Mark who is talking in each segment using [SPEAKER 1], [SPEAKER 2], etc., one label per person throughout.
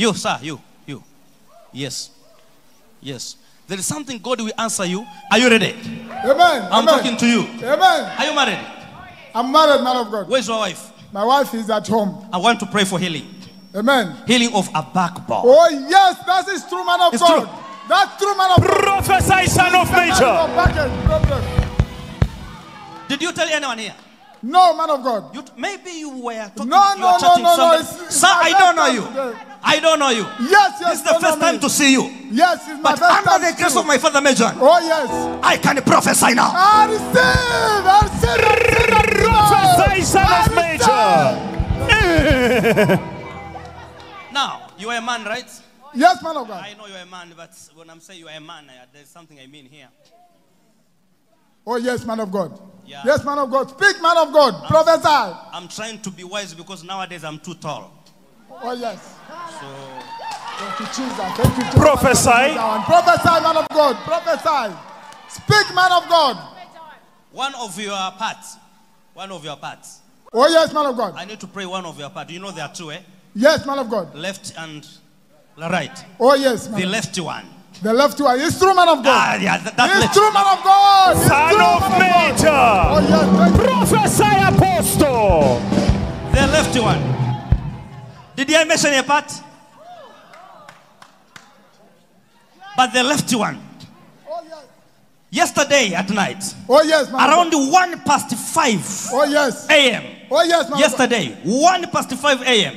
[SPEAKER 1] You, sir, you, you. Yes. Yes. There is something God will answer you. Are you ready?
[SPEAKER 2] Amen.
[SPEAKER 1] I'm
[SPEAKER 2] Amen.
[SPEAKER 1] talking to you.
[SPEAKER 2] Amen.
[SPEAKER 1] Are you married?
[SPEAKER 2] I'm married, man of God.
[SPEAKER 1] Where's your wife?
[SPEAKER 2] My wife is at home.
[SPEAKER 1] I want to pray for healing.
[SPEAKER 2] Amen.
[SPEAKER 1] Healing of a backbone.
[SPEAKER 2] Oh, yes, that is true, man of
[SPEAKER 1] It's
[SPEAKER 2] God.
[SPEAKER 1] true.
[SPEAKER 2] That's true, man of God.
[SPEAKER 3] Prophesy, son of Major.
[SPEAKER 2] No package, problem.
[SPEAKER 1] Did you tell anyone here?
[SPEAKER 2] No, man of God.
[SPEAKER 1] You, maybe you were talking,
[SPEAKER 2] No,
[SPEAKER 1] you
[SPEAKER 2] no,
[SPEAKER 1] were
[SPEAKER 2] no,
[SPEAKER 1] chatting
[SPEAKER 2] no, no,
[SPEAKER 1] somebody.
[SPEAKER 2] it's- it's
[SPEAKER 1] Sir, I don't know you.
[SPEAKER 2] today.
[SPEAKER 1] I don't know you.
[SPEAKER 2] Yes, yes.
[SPEAKER 1] This is the first time
[SPEAKER 2] me.
[SPEAKER 1] to see you.
[SPEAKER 2] Yes, it's my
[SPEAKER 1] But
[SPEAKER 2] first
[SPEAKER 1] under
[SPEAKER 2] time
[SPEAKER 1] the grace of my father Major,
[SPEAKER 2] Oh, yes.
[SPEAKER 1] I can prophesy now.
[SPEAKER 2] I receive. I receive. I receive. I receive.
[SPEAKER 3] Prophesy, son
[SPEAKER 2] I
[SPEAKER 3] of
[SPEAKER 2] receive.
[SPEAKER 3] Major.
[SPEAKER 1] Now, you are a man, right?
[SPEAKER 2] Yes, man of God.
[SPEAKER 1] I know you're a man, but when I'm saying you are a man, uh, there's something I mean here.
[SPEAKER 2] Oh, yes, man of God.
[SPEAKER 1] Yeah.
[SPEAKER 2] Yes, man of God. Speak, man of God. Prophesy.
[SPEAKER 1] I'm trying to be wise because nowadays I'm too tall.
[SPEAKER 2] Oh, yes.
[SPEAKER 1] So
[SPEAKER 2] Thank you, Jesus. Thank you, Jesus.
[SPEAKER 3] Prophesy.
[SPEAKER 2] Prophesy, man of God. Prophesy. Speak, man of God.
[SPEAKER 1] one of your parts, one of your parts.
[SPEAKER 2] Oh, yes, man of God.
[SPEAKER 1] I need to pray one of your parts. You know there are two, eh?
[SPEAKER 2] Yes, man of God.
[SPEAKER 1] Left and right.
[SPEAKER 2] Oh, yes, man.
[SPEAKER 1] The left one.
[SPEAKER 2] The left one. It's true, man of God.
[SPEAKER 1] Ah,
[SPEAKER 2] God.
[SPEAKER 1] yeah, that, that
[SPEAKER 2] It's
[SPEAKER 1] left.
[SPEAKER 2] true, man of God. It's
[SPEAKER 3] Son
[SPEAKER 2] true,
[SPEAKER 3] of
[SPEAKER 2] man God.
[SPEAKER 3] Major.
[SPEAKER 2] Oh, yes.
[SPEAKER 3] Prophesy, apostle.
[SPEAKER 1] The left one. Did I mention a part? But the left one.
[SPEAKER 2] Oh, yes.
[SPEAKER 1] Yesterday at night,
[SPEAKER 2] Oh, yes,
[SPEAKER 1] around
[SPEAKER 2] God.
[SPEAKER 1] one past five
[SPEAKER 2] Oh, yes.
[SPEAKER 1] a.m.
[SPEAKER 2] Oh, yes, of God.
[SPEAKER 1] Yesterday, one past five a.m.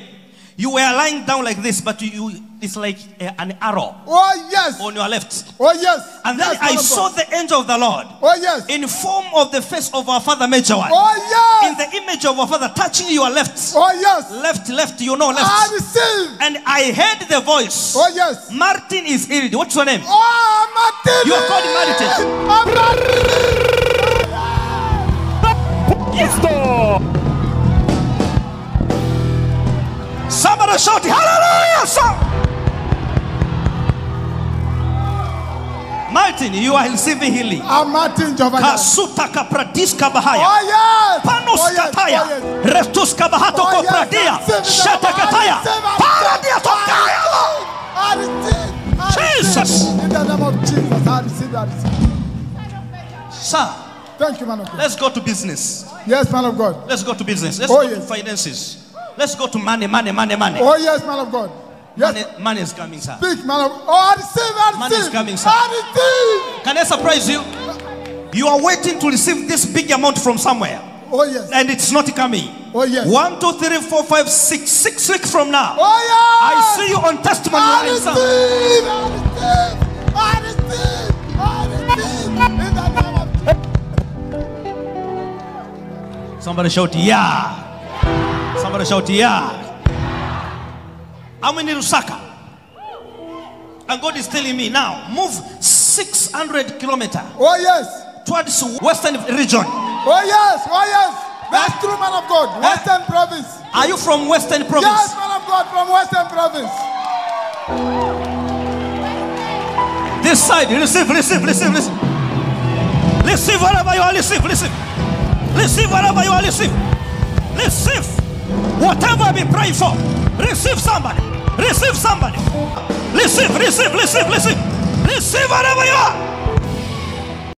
[SPEAKER 1] You were lying down like this, but you, you it's like a- an arrow
[SPEAKER 2] Oh, yes.
[SPEAKER 1] on your left.
[SPEAKER 2] Oh, yes.
[SPEAKER 1] And then
[SPEAKER 2] yes,
[SPEAKER 1] I saw
[SPEAKER 2] God.
[SPEAKER 1] the angel of the Lord
[SPEAKER 2] Oh, yes.
[SPEAKER 1] in form of the face of our father Major one.
[SPEAKER 2] Oh,
[SPEAKER 1] In the image of our father touching your left.
[SPEAKER 2] Oh, yes.
[SPEAKER 1] Left, left, you know, left.
[SPEAKER 2] I receive.
[SPEAKER 1] And I heard the voice.
[SPEAKER 2] Oh, yes.
[SPEAKER 1] Martin is healed. What's your name?
[SPEAKER 2] Oh, Martin.
[SPEAKER 1] You are called Marites.
[SPEAKER 2] I'm Martin.
[SPEAKER 3] Apostle.
[SPEAKER 1] Somebody shout hallelujah! Martin, you are receiving healing.
[SPEAKER 2] I'm Martin Jovaya.
[SPEAKER 1] Kasuta kapradiska bahaya.
[SPEAKER 2] Oh, yes.
[SPEAKER 1] Panos
[SPEAKER 2] oh, yes.
[SPEAKER 1] kataya.
[SPEAKER 2] Oh, yes.
[SPEAKER 1] Restus kabahato
[SPEAKER 2] Oh, yes.
[SPEAKER 1] kopradia.
[SPEAKER 2] I.
[SPEAKER 1] Shata kataya.
[SPEAKER 2] I receive it.
[SPEAKER 1] Paradia tokaya. Jesus.
[SPEAKER 2] In the name of Jesus, I receive. I receive.
[SPEAKER 1] Sir,
[SPEAKER 2] Thank you, man of God.
[SPEAKER 1] let's go to business.
[SPEAKER 2] Yes, man of God.
[SPEAKER 1] Let's go to business. Let's
[SPEAKER 2] Oh,
[SPEAKER 1] go to
[SPEAKER 2] yes.
[SPEAKER 1] finances. Let's go to money, money, money, money.
[SPEAKER 2] Oh, yes, man of God. Yes.
[SPEAKER 1] Money, money is coming, sir.
[SPEAKER 2] Speak, man of Oh, I receive. I receive.
[SPEAKER 1] Money is coming, sir.
[SPEAKER 2] I receive.
[SPEAKER 1] Can I surprise you? You are waiting to receive this big amount from somewhere,
[SPEAKER 2] Oh, yes.
[SPEAKER 1] and it's not coming.
[SPEAKER 2] Oh, yes.
[SPEAKER 1] One, two, three, four, five, six, six weeks from now.
[SPEAKER 2] Oh, yes.
[SPEAKER 1] I see you on testimony
[SPEAKER 2] I receive.
[SPEAKER 1] sir.
[SPEAKER 2] I receive. I receive. I receive. In the name of
[SPEAKER 1] Somebody shout, yeah. Somebody shout, yeah. I'm in Lusaka. And God is telling me now, move 600 kilometers
[SPEAKER 2] Oh, yes.
[SPEAKER 1] towards western region.
[SPEAKER 2] Oh, yes. Oh, yes. That's true, man of God. Western province.
[SPEAKER 1] Are you from western province?
[SPEAKER 2] Yes, man of God, from Western province.
[SPEAKER 1] This side, receive, receive, receive, receive. Receive whatever you are, receive, receive. Receive whatever you are, receive. Receive. Whatever I've been praying for, receive somebody. Receive somebody. Receive, receive, receive, receive. Receive whatever you are.